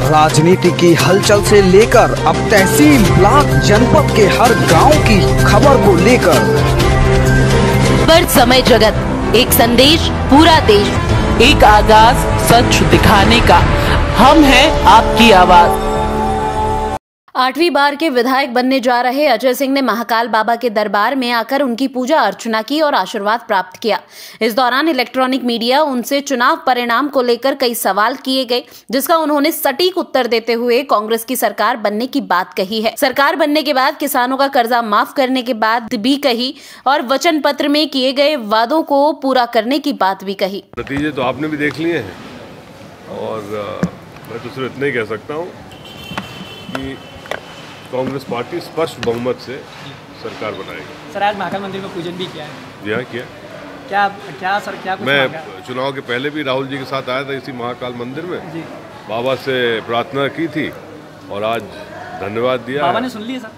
राजनीति की हलचल से लेकर अब तहसील ब्लॉक जनपद के हर गाँव की खबर को लेकर। पर समय जगत एक संदेश पूरा देश। एक आगाज़ सच दिखाने का। हम हैं आपकी आवाज़। आठवीं बार के विधायक बनने जा रहे अजय सिंह ने महाकाल बाबा के दरबार में आकर उनकी पूजा अर्चना की और आशीर्वाद प्राप्त किया। इस दौरान इलेक्ट्रॉनिक मीडिया उनसे चुनाव परिणाम को लेकर कई सवाल किए गए, जिसका उन्होंने सटीक उत्तर देते हुए कांग्रेस की सरकार बनने की बात कही है। सरकार बनने के बाद किसानों का कर्जा माफ़ करने के बाद भी कही और वचन पत्र में किए गए वादों को पूरा करने की बात भी कही। नतीजे तो आपने भी देख लिए हैं। और मैं तो सिर्फ़ इतना ही कह सकता हूँ कि कांग्रेस पार्टी स्पष्ट बहुमत से सरकार बनाएगी। सर आज महाकाल मंदिर में पूजन भी किया है। जी हाँ किया। क्या क्या सर क्या कुछ मैं चुनाव के पहले भी राहुल जी के साथ आया था इसी महाकाल मंदिर में। जी। बाबा से प्रार्थना की थी और आज धन्यवाद दिया बाबा ने सुन ली सर?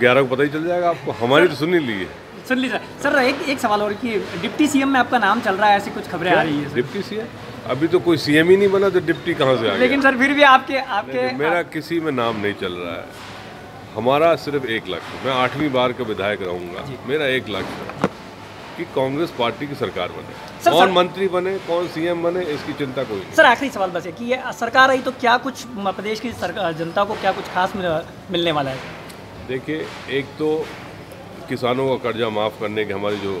ग्यारह को पता ही चल जाएगा आपको हमारी तो सुन ही ली है। सुन ली सर। सर एक एक सवाल और कि डिप्टी सीएम में आपका नाम चल रहा है ऐसी कुछ खबरें आ रही है डिप्टी सीएम? अभी तो कोई सीएम ही नहीं बना तो डिप्टी कहाँ से आ लेकिन सर फिर भी आपके आपके मेरा किसी में नाम नहीं चल रहा है। हमारा सिर्फ़ एक लक्ष्य मैं आठवीं बार का विधायक रहूँगा। मेरा एक लक्ष्य है कि कांग्रेस पार्टी की सरकार बने। सर, कौन सर- मंत्री बने कौन सीएम बने इसकी चिंता कोई नहीं। सर आखिरी सवाल बस है कि ये सरकार आई तो क्या कुछ प्रदेश की सरकार जनता को क्या कुछ खास मिलने वाला है? देखिए एक तो किसानों का कर्जा माफ़ करने की हमारी जो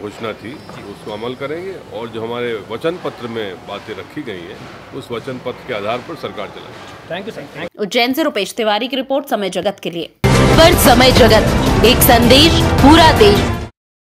घोषणा थी उसको अमल करेंगे और जो हमारे वचन पत्र में बातें रखी गई हैं उस वचन पत्र के आधार पर सरकार चलाएगी। थैंक यू सर उज्जैन से रुपेश तिवारी की रिपोर्ट समय जगत के लिए। पर समय जगत एक संदेश पूरा देश।